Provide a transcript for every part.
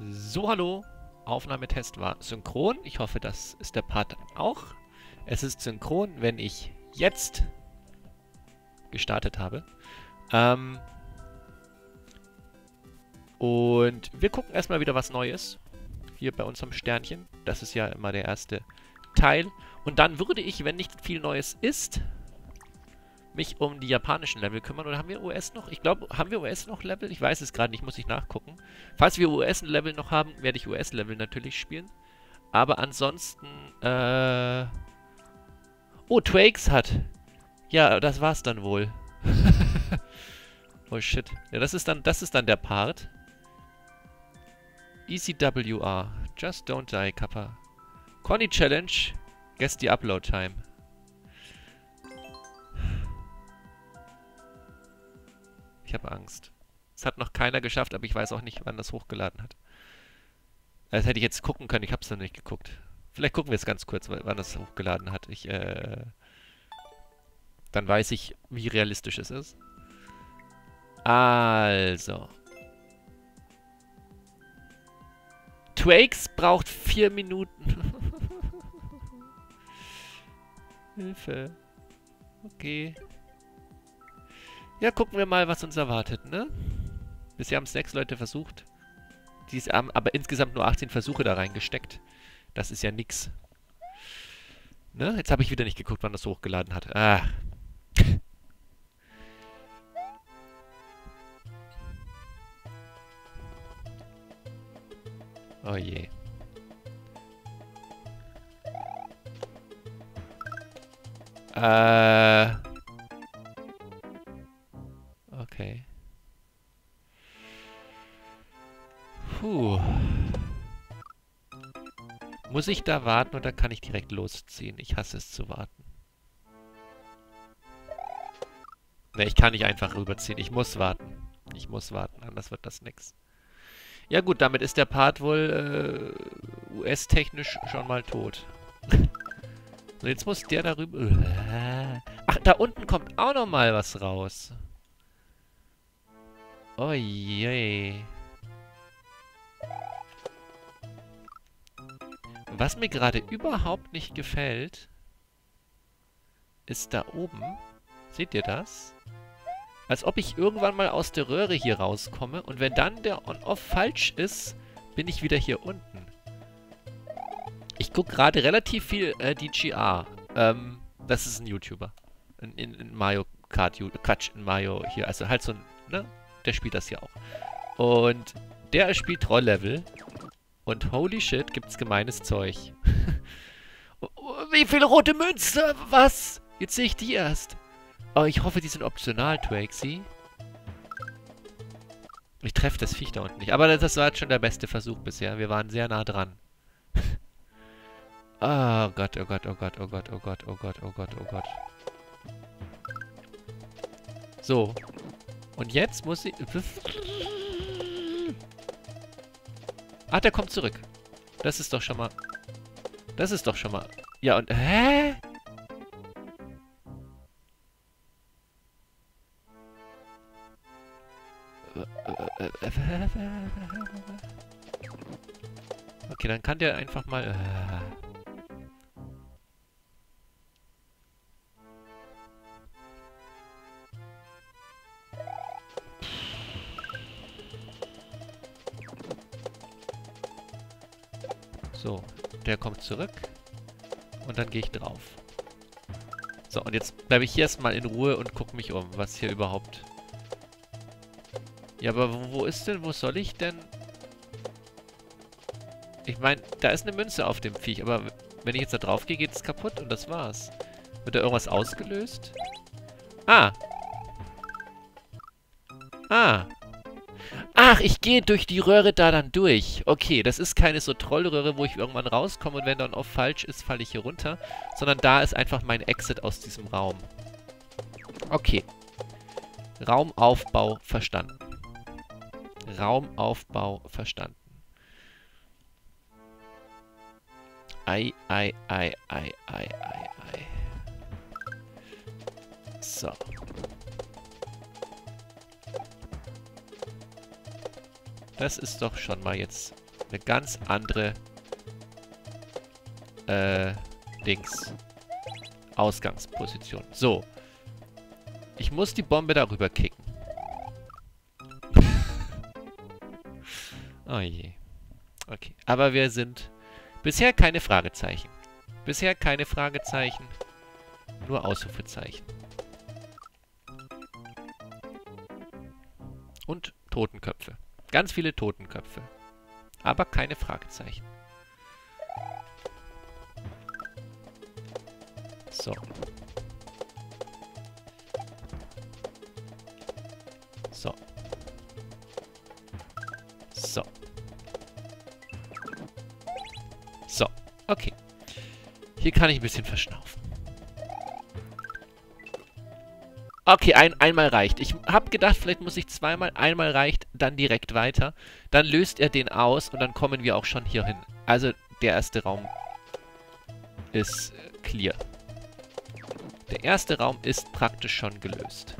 So, hallo. Aufnahmetest war synchron. Ich hoffe, das ist der Part auch. Es ist synchron, wenn ich jetzt gestartet habe. Ähm und wir gucken erstmal wieder was Neues. Hier bei unserem Sternchen. Das ist ja immer der erste Teil. Und dann würde ich, wenn nicht viel Neues ist, mich um die japanischen Level kümmern. Oder haben wir US noch? Ich glaube, haben wir US noch Level? Ich weiß es gerade nicht, muss ich nachgucken. Falls wir US-Level noch haben, werde ich US-Level natürlich spielen. Aber ansonsten, äh... Oh, Twakes hat. Ja, das war's dann wohl. oh shit. Ja, das ist dann, das ist dann der Part. ECWR. Just don't die, Kappa. Conny Challenge. Guess the upload time. Ich habe Angst. Es hat noch keiner geschafft, aber ich weiß auch nicht, wann das hochgeladen hat. Das hätte ich jetzt gucken können, ich habe es noch nicht geguckt. Vielleicht gucken wir es ganz kurz, wann das hochgeladen hat. Ich, äh... Dann weiß ich, wie realistisch es ist. Also. Twakes braucht vier Minuten. Hilfe. Okay. Ja, gucken wir mal, was uns erwartet, ne? Bisher haben es sechs Leute versucht. Die haben aber insgesamt nur 18 Versuche da reingesteckt. Das ist ja nix. Ne? Jetzt habe ich wieder nicht geguckt, wann das hochgeladen hat. Ah. oh je. Äh... Okay. Puh. Muss ich da warten oder kann ich direkt losziehen? Ich hasse es zu warten. Ne, ich kann nicht einfach rüberziehen. Ich muss warten. Ich muss warten, anders wird das nix. Ja gut, damit ist der Part wohl äh, US-technisch schon mal tot. so, jetzt muss der darüber... Ach, da unten kommt auch noch mal was raus. Oh je. Was mir gerade überhaupt nicht gefällt, ist da oben. Seht ihr das? Als ob ich irgendwann mal aus der Röhre hier rauskomme und wenn dann der On-Off falsch ist, bin ich wieder hier unten. Ich gucke gerade relativ viel äh, DGR. Ähm, das ist ein YouTuber. In, in, in Mario Kart, Quatsch, in Mario hier. Also halt so ein, ne? Der spielt das ja auch. Und der spielt Trolllevel. Und holy shit, gibt's gemeines Zeug. Wie viele rote Münzen? Was? Jetzt sehe ich die erst. Oh, ich hoffe, die sind optional, Twaxi. Ich treffe das Viech da unten nicht. Aber das war jetzt schon der beste Versuch bisher. Wir waren sehr nah dran. oh Gott, oh Gott, oh Gott, oh Gott, oh Gott, oh Gott, oh Gott, oh Gott. So. Und jetzt muss ich... Ah, der kommt zurück. Das ist doch schon mal... Das ist doch schon mal... Ja, und... Hä? Okay, dann kann der einfach mal... der kommt zurück. Und dann gehe ich drauf. So, und jetzt bleibe ich hier erstmal in Ruhe und gucke mich um, was hier überhaupt... Ja, aber wo, ist denn, wo soll ich denn... Ich meine, da ist eine Münze auf dem Viech, aber wenn ich jetzt da drauf gehe, geht es kaputt und das war's. Wird da irgendwas ausgelöst? Ah! Ah! Ach, ich gehe durch die Röhre da dann durch. Okay, das ist keine so Trollröhre, wo ich irgendwann rauskomme und wenn dann auf falsch ist, falle ich hier runter. Sondern da ist einfach mein Exit aus diesem Raum. Okay. Raumaufbau verstanden. Raumaufbau verstanden. Ei, ei, ei, ei, ei, ei, ei. So. Das ist doch schon mal jetzt eine ganz andere äh, Dings. Ausgangsposition. So. Ich muss die Bombe darüber kicken. oh je. Okay. Aber wir sind bisher keine Fragezeichen. Bisher keine Fragezeichen. Nur Ausrufezeichen. Und Totenköpfe. Ganz viele Totenköpfe. Aber keine Fragezeichen. So. So. So. So. Okay. Hier kann ich ein bisschen verschnaufen. Okay, ein, einmal reicht. Ich habe gedacht, vielleicht muss ich zweimal. Einmal reicht, dann direkt weiter. Dann löst er den aus und dann kommen wir auch schon hier hin. Also, der erste Raum ist äh, clear. Der erste Raum ist praktisch schon gelöst.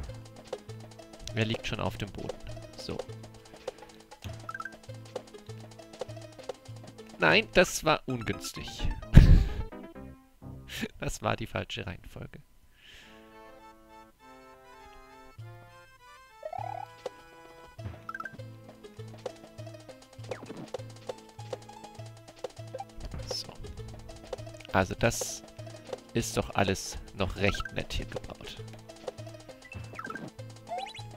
Er liegt schon auf dem Boden. So. Nein, das war ungünstig. das war die falsche Reihenfolge. Also das ist doch alles noch recht nett hier gebaut.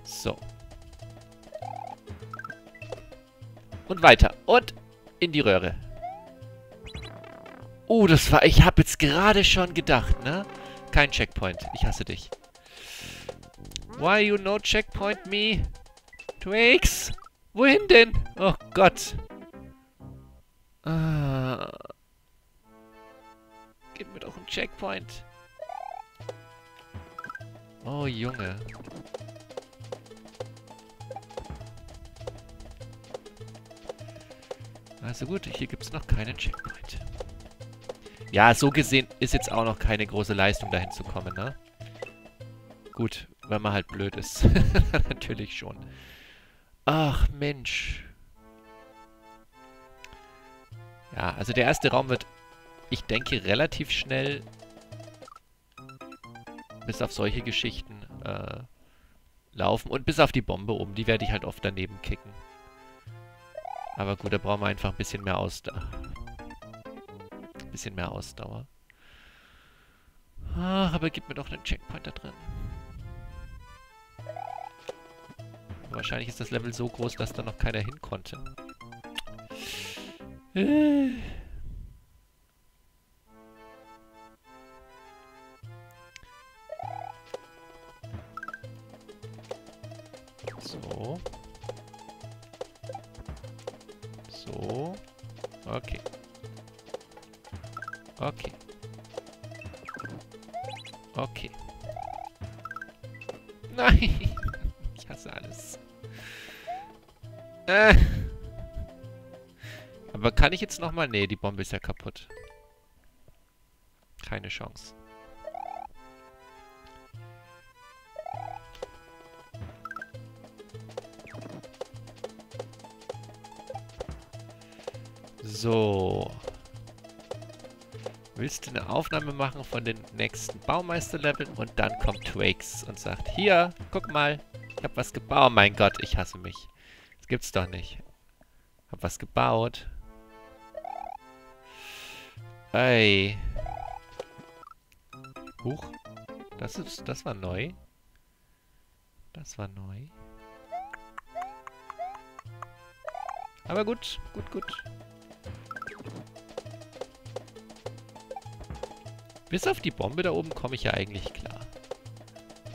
So. Und weiter. Und in die Röhre. Oh, das war... Ich habe jetzt gerade schon gedacht, ne? Kein Checkpoint. Ich hasse dich. Why you no checkpoint me? Twix? Wohin denn? Oh Gott. Ah. Gib mir doch einen Checkpoint. Oh, Junge. Also gut, hier gibt es noch keinen Checkpoint. Ja, so gesehen ist jetzt auch noch keine große Leistung, dahin zu kommen, ne? Gut, wenn man halt blöd ist. Natürlich schon. Ach, Mensch. Ja, also der erste Raum wird, ich denke, relativ schnell bis auf solche Geschichten äh, laufen. Und bis auf die Bombe oben, die werde ich halt oft daneben kicken. Aber gut, da brauchen wir einfach ein bisschen mehr Ausdauer. Ein bisschen mehr Ausdauer. Ach, aber gib mir doch einen Checkpoint da drin. Wahrscheinlich ist das Level so groß, dass da noch keiner hin konnte. Äh. So. So. Okay. Okay. Okay. Nein! Ich hasse alles. Äh. Aber kann ich jetzt nochmal... Nee, die Bombe ist ja kaputt. Keine Chance. So. Willst du eine Aufnahme machen von den nächsten Baumeisterleveln und dann kommt Twix und sagt, hier, guck mal, ich hab was gebaut. Oh mein Gott, ich hasse mich. Das gibt's doch nicht. Hab was gebaut. Ey. Huch. Das ist, das war neu. Das war neu. Aber gut, gut, gut. Bis auf die Bombe da oben komme ich ja eigentlich klar.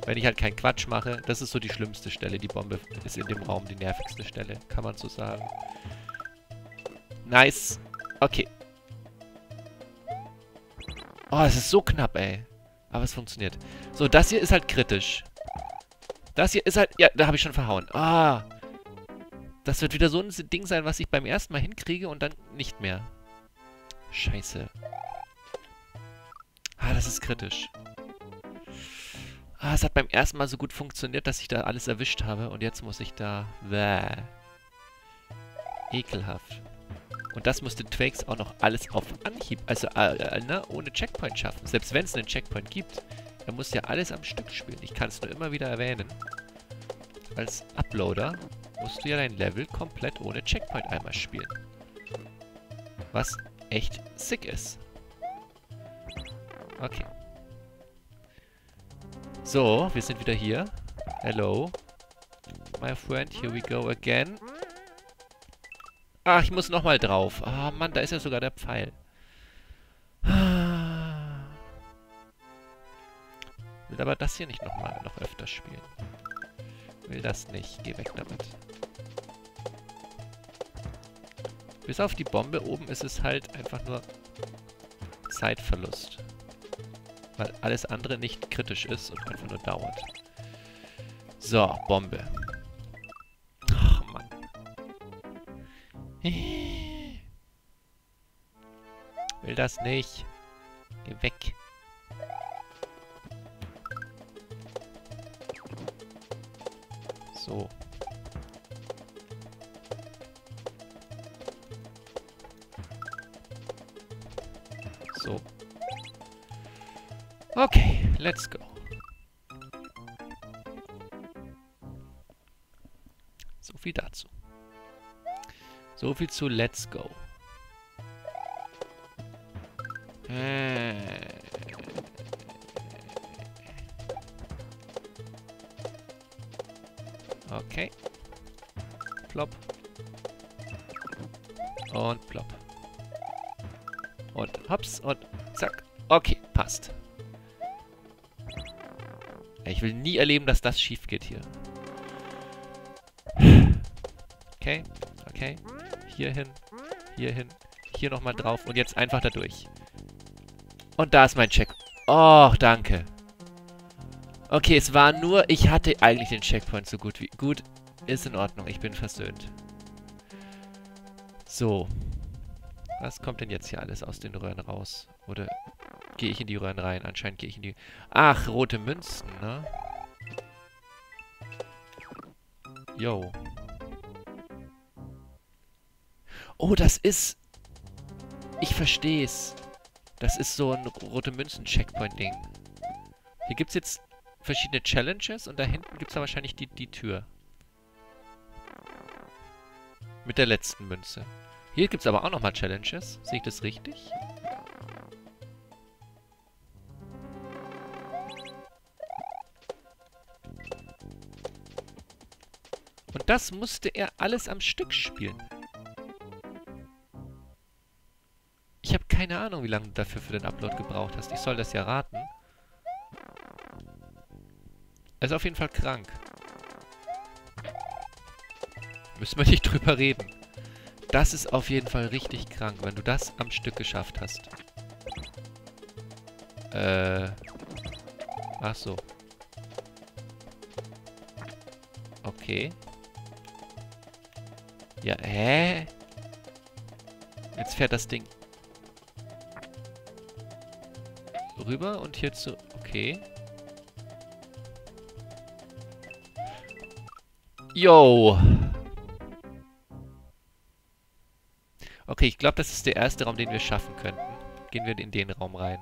Wenn ich halt keinen Quatsch mache. Das ist so die schlimmste Stelle. Die Bombe ist in dem Raum die nervigste Stelle. Kann man so sagen. Nice. Okay. Oh, es ist so knapp, ey. Aber es funktioniert. So, das hier ist halt kritisch. Das hier ist halt... Ja, da habe ich schon verhauen. Ah. Das wird wieder so ein Ding sein, was ich beim ersten Mal hinkriege und dann nicht mehr. Scheiße. Das ist kritisch. Ah, es hat beim ersten Mal so gut funktioniert, dass ich da alles erwischt habe. Und jetzt muss ich da... Bäh. Ekelhaft. Und das musste Twakes auch noch alles auf Anhieb, also äh, äh, ne, ohne Checkpoint schaffen. Selbst wenn es einen Checkpoint gibt. Er muss ja alles am Stück spielen. Ich kann es nur immer wieder erwähnen. Als Uploader musst du ja dein Level komplett ohne Checkpoint einmal spielen. Was echt sick ist. So, wir sind wieder hier. Hello. My friend, here we go again. Ach, ich muss nochmal drauf. Ah, oh, Mann, da ist ja sogar der Pfeil. Will aber das hier nicht nochmal noch öfter spielen. Will das nicht. Geh weg damit. Bis auf die Bombe oben ist es halt einfach nur Zeitverlust. Weil alles andere nicht kritisch ist und einfach nur dauert. So, Bombe. Ach, Mann. Will das nicht. Geh weg. Viel zu Let's Go. Äh. Okay. Plopp. Und plopp. Und hops und zack. Okay, passt. Ich will nie erleben, dass das schief geht hier. Okay, okay. Hier hin, hier hin, hier nochmal drauf und jetzt einfach da durch. Und da ist mein Check. Oh, danke. Okay, es war nur, ich hatte eigentlich den Checkpoint so gut wie... Gut, ist in Ordnung, ich bin versöhnt. So. Was kommt denn jetzt hier alles aus den Röhren raus? Oder gehe ich in die Röhren rein? Anscheinend gehe ich in die... Ach, rote Münzen, ne? Yo. Oh, das ist... Ich verstehe es. Das ist so ein rote Münzen-Checkpoint-Ding. Hier gibt es jetzt verschiedene Challenges und da hinten gibt es wahrscheinlich die, die Tür. Mit der letzten Münze. Hier gibt es aber auch nochmal Challenges. Sehe ich das richtig? Und das musste er alles am Stück spielen. Keine Ahnung, wie lange du dafür für den Upload gebraucht hast. Ich soll das ja raten. Er ist auf jeden Fall krank. Müssen wir nicht drüber reden. Das ist auf jeden Fall richtig krank, wenn du das am Stück geschafft hast. Äh. Ach so. Okay. Ja, hä? Jetzt fährt das Ding rüber und hier zu... Okay. Yo. Okay, ich glaube, das ist der erste Raum, den wir schaffen könnten. Gehen wir in den Raum rein.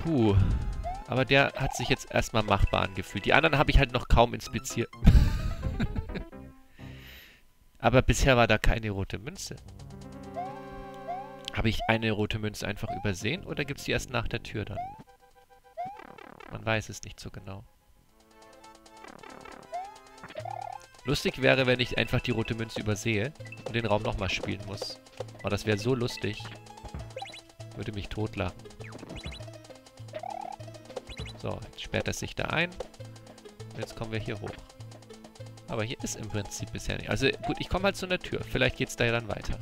Puh. Aber der hat sich jetzt erstmal machbar angefühlt. Die anderen habe ich halt noch kaum inspiziert. Aber bisher war da keine rote Münze. Habe ich eine rote Münze einfach übersehen oder gibt es die erst nach der Tür dann? Man weiß es nicht so genau. Lustig wäre, wenn ich einfach die rote Münze übersehe und den Raum nochmal spielen muss. Oh, das wäre so lustig. Würde mich totlachen. So, jetzt sperrt er sich da ein. Und jetzt kommen wir hier hoch. Aber hier ist im Prinzip bisher nicht. Also gut, ich komme halt zu einer Tür. Vielleicht geht es da ja dann weiter.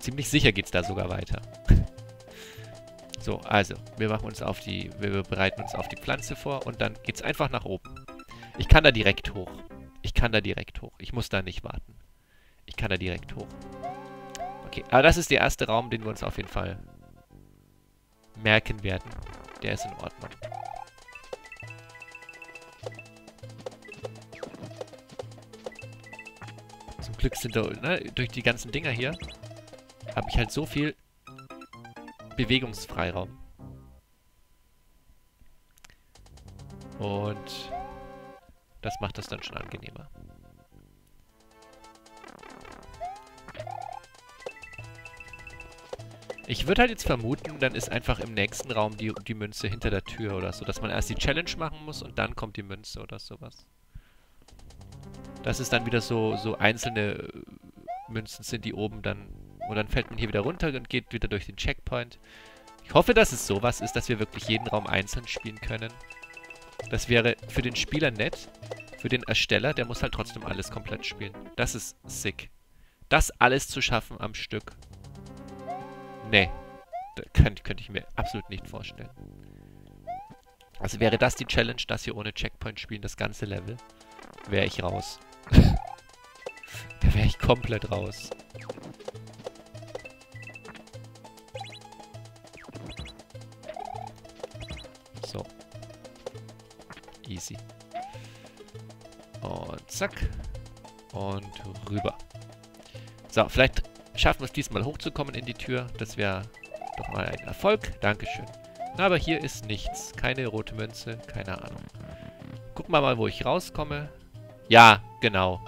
Ziemlich sicher geht es da sogar weiter. so, also, wir machen uns auf die, wir bereiten uns auf die Pflanze vor und dann geht es einfach nach oben. Ich kann da direkt hoch. Ich kann da direkt hoch. Ich muss da nicht warten. Ich kann da direkt hoch. Okay, aber das ist der erste Raum, den wir uns auf jeden Fall merken werden. Der ist in Ordnung. Glück sind da, ne, durch die ganzen Dinger hier, habe ich halt so viel Bewegungsfreiraum. Und das macht das dann schon angenehmer. Ich würde halt jetzt vermuten, dann ist einfach im nächsten Raum die, die Münze hinter der Tür oder so. Dass man erst die Challenge machen muss und dann kommt die Münze oder sowas. Dass es dann wieder so, so einzelne Münzen sind, die oben dann... Und dann fällt man hier wieder runter und geht wieder durch den Checkpoint. Ich hoffe, dass es sowas ist, dass wir wirklich jeden Raum einzeln spielen können. Das wäre für den Spieler nett. Für den Ersteller, der muss halt trotzdem alles komplett spielen. Das ist sick. Das alles zu schaffen am Stück. Nee. Könnte, könnte ich mir absolut nicht vorstellen. Also wäre das die Challenge, das hier ohne Checkpoint spielen, das ganze Level, wäre ich raus. da wäre ich komplett raus. Easy. Und zack. Und rüber. So, vielleicht schaffen wir es diesmal hochzukommen in die Tür. Das wäre doch mal ein Erfolg. Dankeschön. Aber hier ist nichts. Keine rote Münze. Keine Ahnung. Gucken wir mal, wo ich rauskomme. Ja, genau.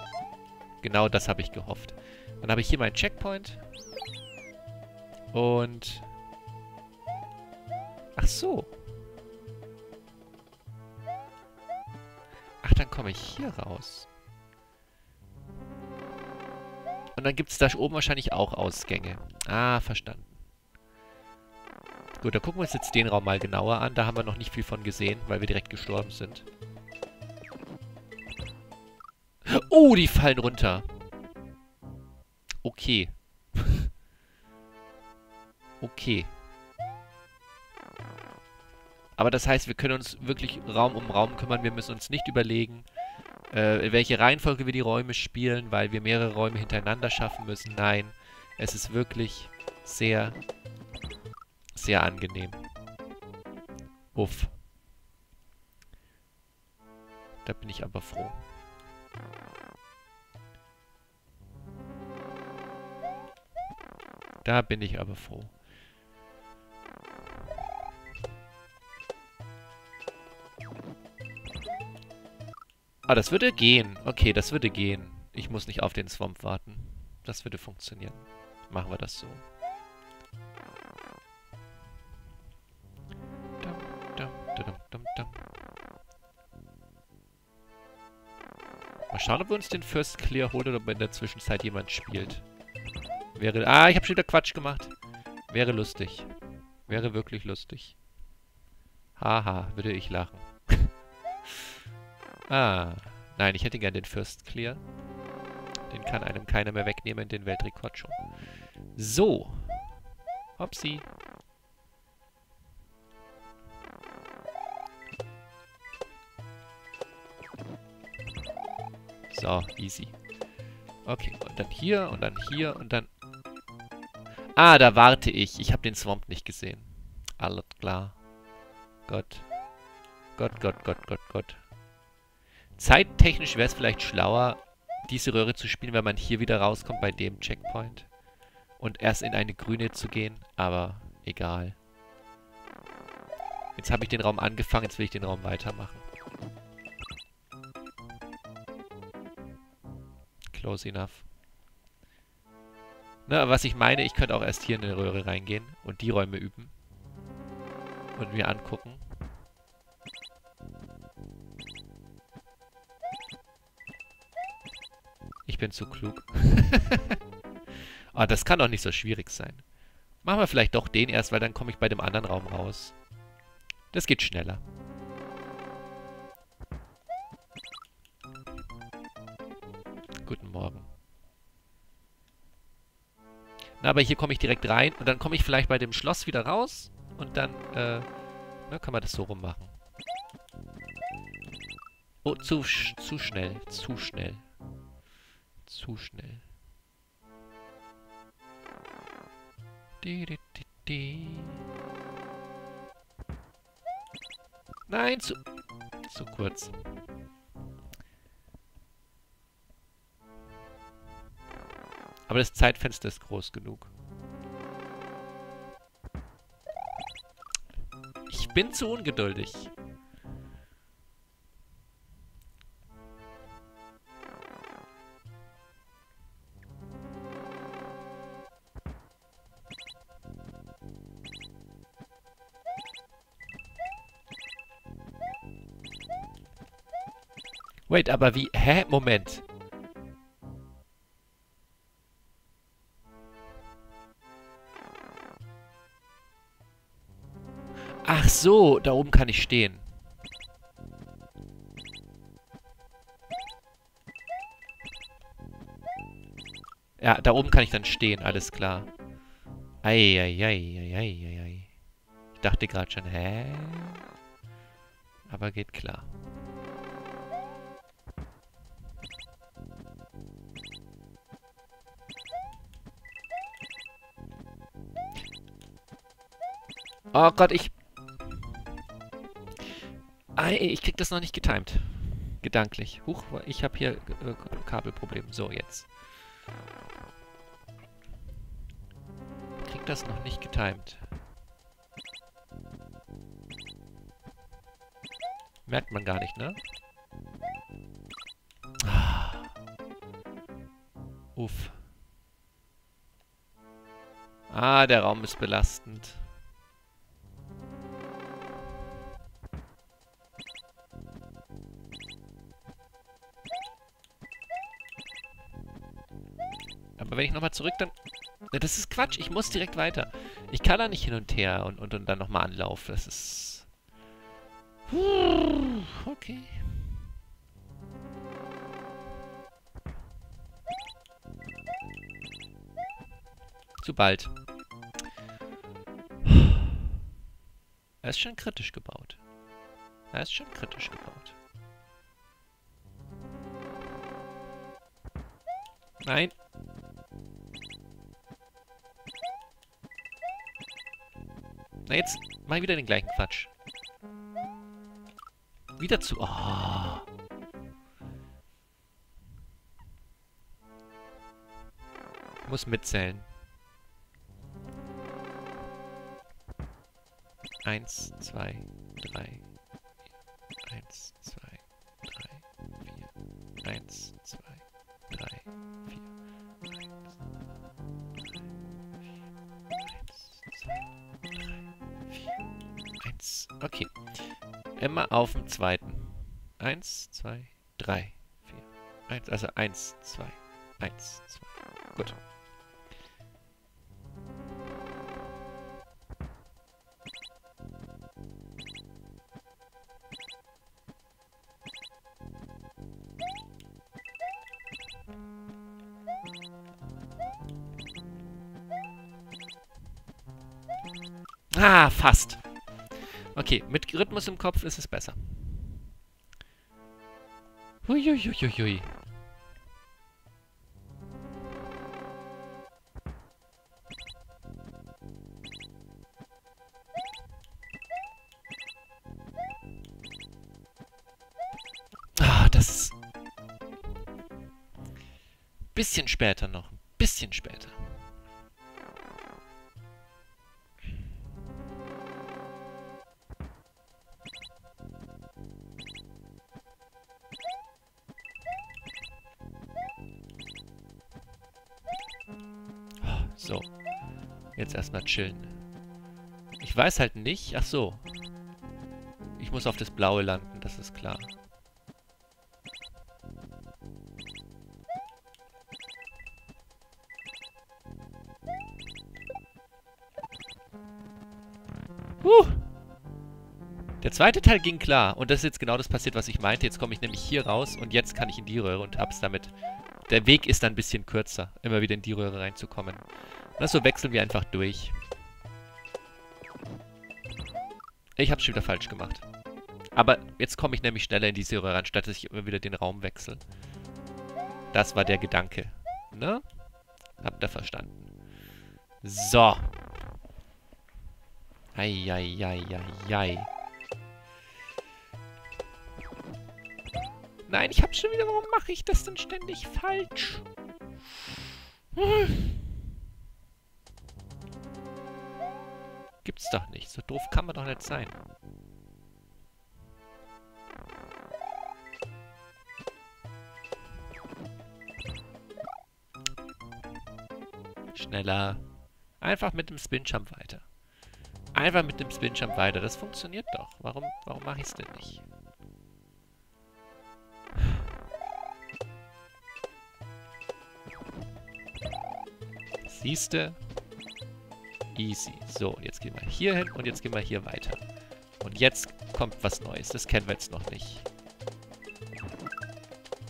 Genau das habe ich gehofft. Dann habe ich hier meinen Checkpoint. Und... Ach so. Ach, dann komme ich hier raus. Und dann gibt es da oben wahrscheinlich auch Ausgänge. Ah, verstanden. Gut, dann gucken wir uns jetzt den Raum mal genauer an. Da haben wir noch nicht viel von gesehen, weil wir direkt gestorben sind. Oh, die fallen runter. Okay. okay. Aber das heißt, wir können uns wirklich Raum um Raum kümmern. Wir müssen uns nicht überlegen, äh, in welche Reihenfolge wir die Räume spielen, weil wir mehrere Räume hintereinander schaffen müssen. Nein, es ist wirklich sehr, sehr angenehm. Uff. Da bin ich aber froh. Da bin ich aber froh. Ah, das würde gehen. Okay, das würde gehen. Ich muss nicht auf den Swamp warten. Das würde funktionieren. Machen wir das so. Mal schauen, ob wir uns den First Clear holen oder ob in der Zwischenzeit jemand spielt. Wäre... Ah, ich habe schon wieder Quatsch gemacht. Wäre lustig. Wäre wirklich lustig. Haha, würde ich lachen. Ah. Nein, ich hätte gern den First Clear. Den kann einem keiner mehr wegnehmen, den Weltrekord schon. So. Hopsi. So, easy. Okay, und dann hier und dann hier und dann... Ah, da warte ich. Ich habe den Swamp nicht gesehen. Alles klar. Gott. Gott, Gott, Gott, Gott, Gott. Zeittechnisch wäre es vielleicht schlauer, diese Röhre zu spielen, wenn man hier wieder rauskommt bei dem Checkpoint. Und erst in eine grüne zu gehen, aber egal. Jetzt habe ich den Raum angefangen, jetzt will ich den Raum weitermachen. Close enough. Na, was ich meine, ich könnte auch erst hier in eine Röhre reingehen und die Räume üben. Und mir angucken. Bin zu klug. ah, das kann doch nicht so schwierig sein. Machen wir vielleicht doch den erst, weil dann komme ich bei dem anderen Raum raus. Das geht schneller. Guten Morgen. Na, aber hier komme ich direkt rein und dann komme ich vielleicht bei dem Schloss wieder raus und dann, äh, na, kann man das so rummachen. Oh, zu, zu schnell, zu schnell zu schnell. Nein, zu, zu kurz. Aber das Zeitfenster ist groß genug. Ich bin zu ungeduldig. Wait, aber wie? Hä? Moment. Ach so, da oben kann ich stehen. Ja, da oben kann ich dann stehen, alles klar. Eieieiei. Ich dachte gerade schon, hä? Aber geht klar. Oh Gott, ich... Ei, ich krieg das noch nicht getimed. Gedanklich. Huch, ich habe hier äh, Kabelproblem. So, jetzt. Krieg das noch nicht getimed. Merkt man gar nicht, ne? Ah. Uff. Ah, der Raum ist belastend. Wenn ich nochmal zurück, dann... Das ist Quatsch, ich muss direkt weiter. Ich kann da nicht hin und her und, und, und dann nochmal anlaufen. Das ist... Okay. Zu bald. Er ist schon kritisch gebaut. Er ist schon kritisch gebaut. Nein. Na jetzt mal wieder den gleichen Quatsch. Wieder zu... Oh. Muss mitzählen. Eins, zwei, drei. Eins, zwei, drei, vier. Eins, Immer auf dem zweiten. Eins, zwei, drei, vier. Eins, also eins, zwei, eins, zwei. Gut. Ah, fast. Okay, mit Rhythmus im Kopf ist es besser. Huiuiuiui. Ah, das ist... Bisschen später noch. Bisschen später. So. Jetzt erstmal chillen. Ich weiß halt nicht... Ach so. Ich muss auf das Blaue landen, das ist klar. Huh. Der zweite Teil ging klar. Und das ist jetzt genau das passiert, was ich meinte. Jetzt komme ich nämlich hier raus und jetzt kann ich in die Röhre und hab's damit der Weg ist dann ein bisschen kürzer, immer wieder in die Röhre reinzukommen. Und so wechseln wir einfach durch. Ich hab's schon wieder falsch gemacht. Aber jetzt komme ich nämlich schneller in diese Röhre, anstatt dass ich immer wieder den Raum wechsle. Das war der Gedanke. Ne? Habt ihr verstanden. So. Eieieiei. Nein, ich hab's schon wieder. Warum mache ich das denn ständig falsch? Gibt's doch nicht. So doof kann man doch nicht sein. Schneller. Einfach mit dem Spin-Jump weiter. Einfach mit dem Spin-Jump weiter. Das funktioniert doch. Warum, warum mache ich es denn nicht? Siehste? Easy. So, jetzt gehen wir hier hin und jetzt gehen wir hier weiter. Und jetzt kommt was Neues. Das kennen wir jetzt noch nicht.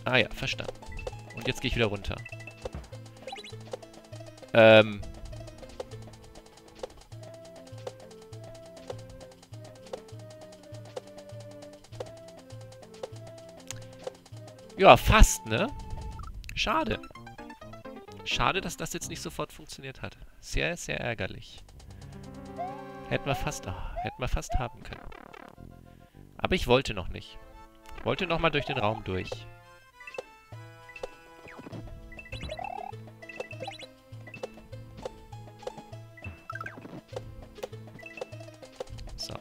Ah ja, verstanden. Und jetzt gehe ich wieder runter. Ähm... Ja, fast, ne? Schade. Schade, dass das jetzt nicht sofort funktioniert hat. Sehr, sehr ärgerlich. Hätten wir fast, oh, hätten wir fast haben können. Aber ich wollte noch nicht. Ich wollte noch mal durch den Raum durch. So.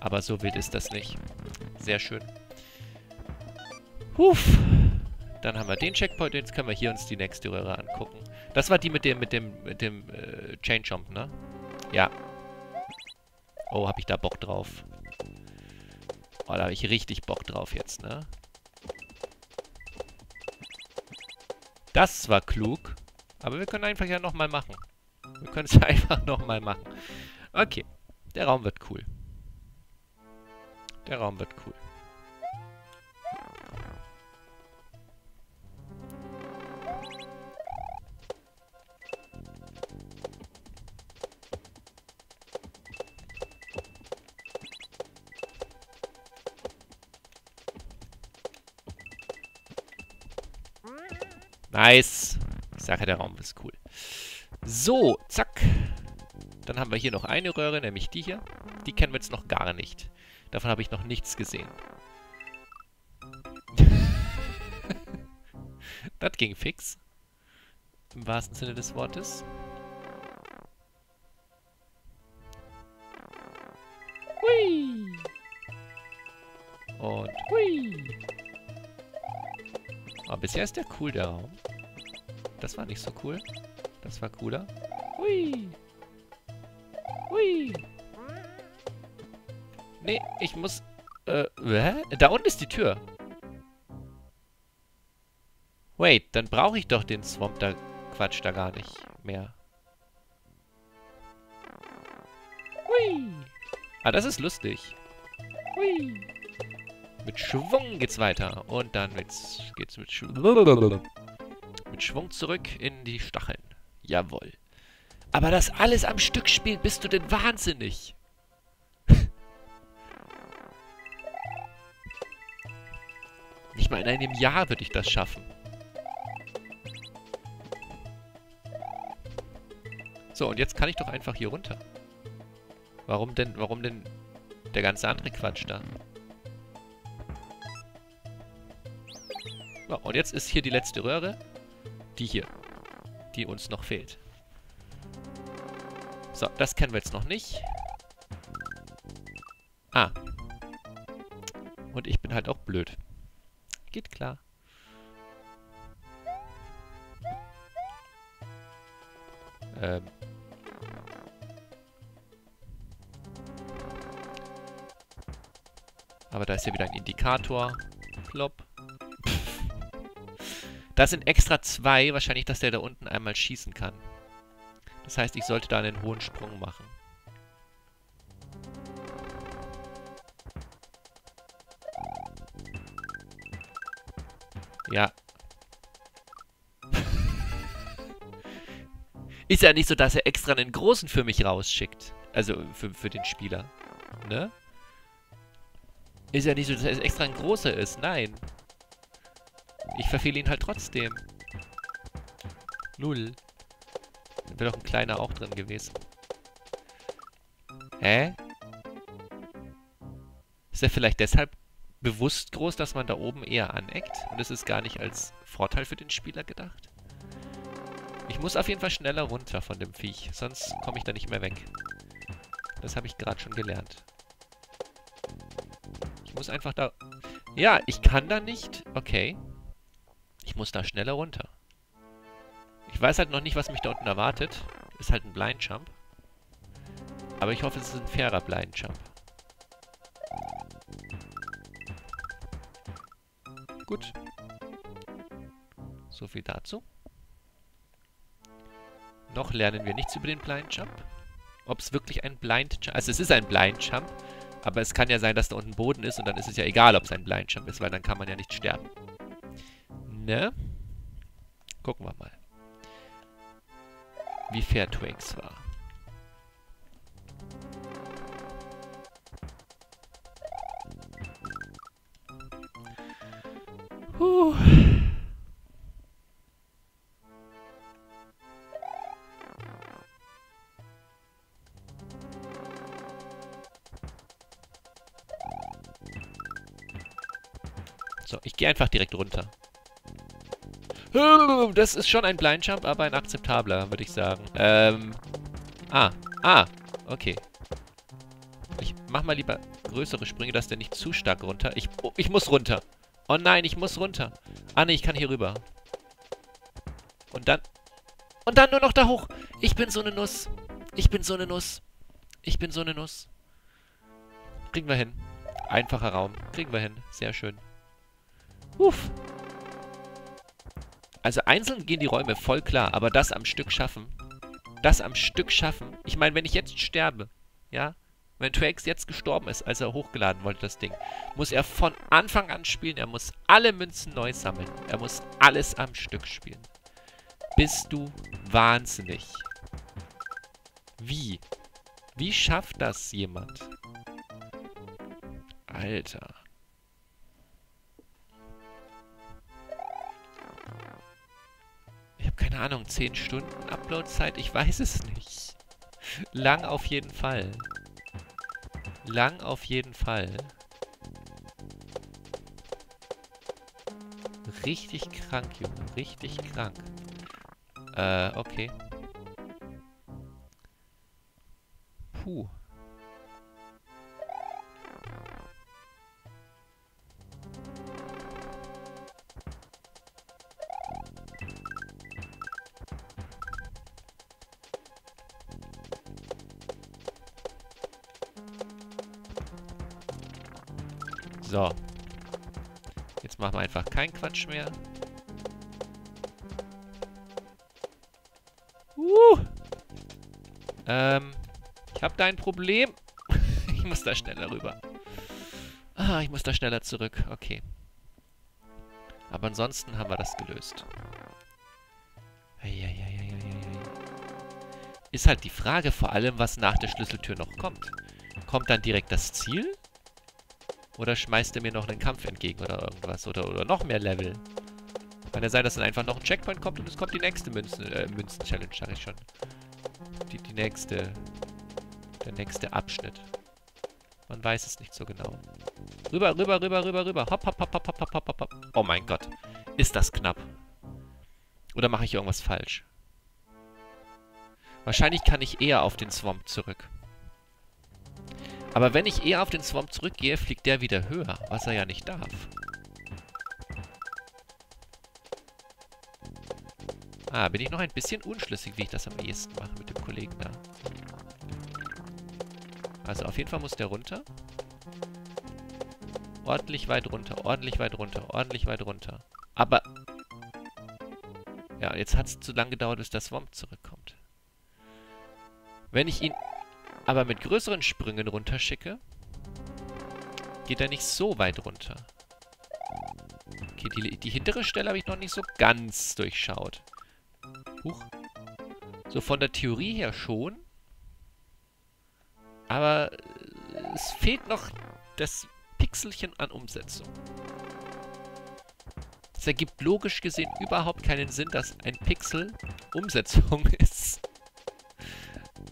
Aber so wild ist das nicht. Sehr schön. Huff. Dann haben wir den Checkpoint. Jetzt können wir hier uns die nächste Röhre angucken. Das war die mit dem, mit dem, mit dem äh, Chain Jump, ne? Ja. Oh, hab ich da Bock drauf. Oh, da habe ich richtig Bock drauf jetzt, ne? Das war klug. Aber wir können einfach ja nochmal machen. Wir können es einfach nochmal machen. Okay. Der Raum wird cool. Der Raum wird cool. Nice. Sage, der Raum ist cool. So, zack. Dann haben wir hier noch eine Röhre, nämlich die hier. Die kennen wir jetzt noch gar nicht. Davon habe ich noch nichts gesehen. das ging fix. Im wahrsten Sinne des Wortes. Hui! Und hui! Aber bisher ist der cool, der Raum. Das war nicht so cool. Das war cooler. Hui! Hui! Nee, ich muss... Äh, hä? Da unten ist die Tür. Wait, dann brauche ich doch den Swamp da... Quatsch da gar nicht mehr. Hui! Ah, das ist lustig. Hui! Mit Schwung geht's weiter. Und dann geht's mit, Sch mit Schwung zurück in die Stacheln. Jawohl. Aber das alles am Stück spielen, bist du denn wahnsinnig? Nicht mal in einem Jahr würde ich das schaffen. So, und jetzt kann ich doch einfach hier runter. Warum denn, warum denn der ganze andere Quatsch da? So, und jetzt ist hier die letzte Röhre. Die hier. Die uns noch fehlt. So, das kennen wir jetzt noch nicht. Ah. Und ich bin halt auch blöd. Geht klar. Ähm. Aber da ist ja wieder ein Indikator. Plopp. Das sind extra zwei, wahrscheinlich, dass der da unten einmal schießen kann. Das heißt, ich sollte da einen hohen Sprung machen. Ja. Ist ja nicht so, dass er extra einen großen für mich rausschickt. Also für, für den Spieler. Ne? Ist ja nicht so, dass er extra ein großer ist. Nein. Ich verfehle ihn halt trotzdem. Null. Dann wäre doch ein kleiner auch drin gewesen. Hä? Ist er vielleicht deshalb bewusst groß, dass man da oben eher aneckt. Und es ist gar nicht als Vorteil für den Spieler gedacht. Ich muss auf jeden Fall schneller runter von dem Viech, sonst komme ich da nicht mehr weg. Das habe ich gerade schon gelernt. Ich muss einfach da... Ja, ich kann da nicht. Okay. Ich muss da schneller runter. Ich weiß halt noch nicht, was mich da unten erwartet. Ist halt ein Blind Jump. Aber ich hoffe, es ist ein fairer Blind Jump. Gut. So viel dazu. Noch lernen wir nichts über den Blind Jump. Ob es wirklich ein Blind Jump... Also es ist ein Blind Jump. Aber es kann ja sein, dass da unten Boden ist und dann ist es ja egal, ob es ein Blind Jump ist, weil dann kann man ja nicht sterben. Ne? Gucken wir mal. Wie fair Twinks war. Puh. So, ich gehe einfach direkt runter. Das ist schon ein Blind Jump, aber ein akzeptabler, würde ich sagen. Ähm. Ah. Ah. Okay. Ich mach mal lieber größere Sprünge, dass der nicht zu stark runter. Ich, oh, ich muss runter. Oh nein, ich muss runter. Ah ne, ich kann hier rüber. Und dann... Und dann nur noch da hoch. Ich bin so eine Nuss. Ich bin so eine Nuss. Ich bin so eine Nuss. Kriegen wir hin. Einfacher Raum. Kriegen wir hin. Sehr schön. Uff. Also einzeln gehen die Räume voll klar, aber das am Stück schaffen. Das am Stück schaffen. Ich meine, wenn ich jetzt sterbe, ja, wenn Trax jetzt gestorben ist, als er hochgeladen wollte, das Ding, muss er von Anfang an spielen. Er muss alle Münzen neu sammeln. Er muss alles am Stück spielen. Bist du wahnsinnig? Wie? Wie schafft das jemand? Alter. Keine Ahnung, 10 Stunden Uploadzeit? Ich weiß es nicht. Lang auf jeden Fall. Lang auf jeden Fall. Richtig krank, Junge. Richtig krank. Äh, okay. Puh. So. Jetzt machen wir einfach keinen Quatsch mehr. Uh. Ähm, ich habe da ein Problem. ich muss da schneller rüber. Ah, ich muss da schneller zurück. Okay. Aber ansonsten haben wir das gelöst. Ist halt die Frage vor allem, was nach der Schlüsseltür noch kommt. Kommt dann direkt das Ziel? Oder schmeißt er mir noch einen Kampf entgegen oder irgendwas? Oder, oder noch mehr Level? Kann ja sein, dass dann einfach noch ein Checkpoint kommt und es kommt die nächste Münzen, äh, Münzen-Challenge, sag ich schon. Die, die nächste, der nächste Abschnitt. Man weiß es nicht so genau. Rüber, rüber, rüber, rüber, rüber. Hopp, hopp, hopp, hopp, hopp, hopp, hopp, hopp. Oh mein Gott. Ist das knapp. Oder mache ich irgendwas falsch? Wahrscheinlich kann ich eher auf den Swamp zurück. Aber wenn ich eher auf den Swamp zurückgehe, fliegt der wieder höher, was er ja nicht darf. Ah, bin ich noch ein bisschen unschlüssig, wie ich das am ehesten mache mit dem Kollegen da. Also auf jeden Fall muss der runter. Ordentlich weit runter, ordentlich weit runter, ordentlich weit runter. Aber... Ja, jetzt hat es zu lange gedauert, bis der Swamp zurückkommt. Wenn ich ihn aber mit größeren Sprüngen runterschicke, geht er nicht so weit runter. Okay, die, die hintere Stelle habe ich noch nicht so ganz durchschaut. Huch. So von der Theorie her schon. Aber es fehlt noch das Pixelchen an Umsetzung. Es ergibt logisch gesehen überhaupt keinen Sinn, dass ein Pixel Umsetzung ist.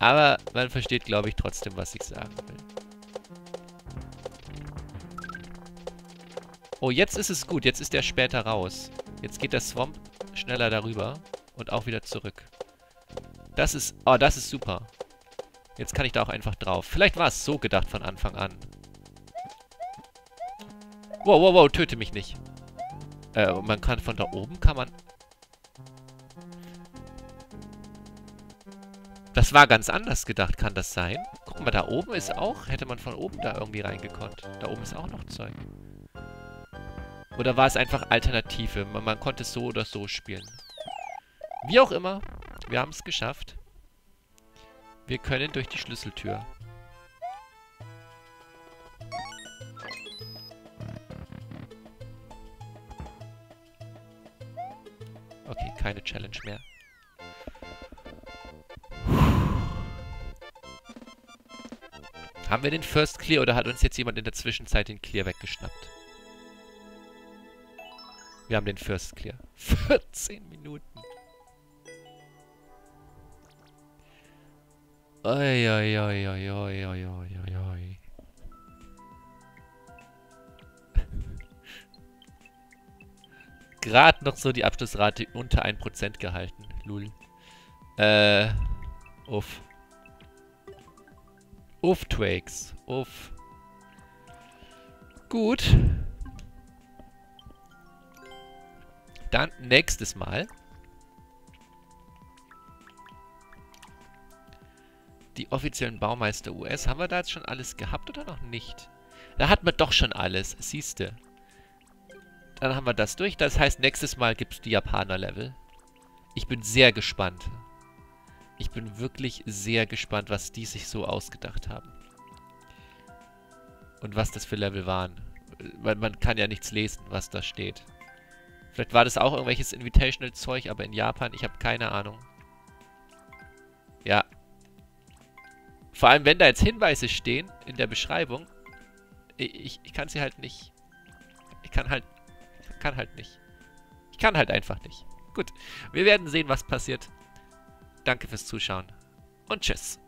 Aber man versteht, glaube ich, trotzdem, was ich sagen will. Oh, jetzt ist es gut. Jetzt ist der später raus. Jetzt geht der Swamp schneller darüber. Und auch wieder zurück. Das ist... Oh, das ist super. Jetzt kann ich da auch einfach drauf. Vielleicht war es so gedacht von Anfang an. Wow, wow, wow, töte mich nicht. Äh, man kann von da oben, kann man... Das war ganz anders gedacht, kann das sein? Guck mal, da oben ist auch... Hätte man von oben da irgendwie reingekonnt. Da oben ist auch noch Zeug. Oder war es einfach Alternative? Man, man konnte es so oder so spielen. Wie auch immer, wir haben es geschafft. Wir können durch die Schlüsseltür. Okay, keine Challenge mehr. Haben wir den First Clear oder hat uns jetzt jemand in der Zwischenzeit den Clear weggeschnappt? Wir haben den First Clear. 14 Minuten. Oi, oi, oi, oi, oi, oi, oi, oi. Gerade noch so die Abschlussrate unter 1% gehalten. Lul. Äh. Uff. Uff, Twigs. Uff. Gut. Dann nächstes Mal. Die offiziellen Baumeister US. Haben wir da jetzt schon alles gehabt oder noch nicht? Da hat man doch schon alles. Siehste. Dann haben wir das durch. Das heißt, nächstes Mal gibt es die Japaner-Level. Ich bin sehr gespannt. Ich bin wirklich sehr gespannt, was die sich so ausgedacht haben. Und was das für Level waren. Weil man kann ja nichts lesen, was da steht. Vielleicht war das auch irgendwelches Invitational-Zeug, aber in Japan, ich habe keine Ahnung. Ja. Vor allem, wenn da jetzt Hinweise stehen in der Beschreibung, ich, ich kann sie halt nicht. Ich kann halt. Ich kann halt nicht. Ich kann halt einfach nicht. Gut. Wir werden sehen, was passiert. Danke fürs Zuschauen und tschüss.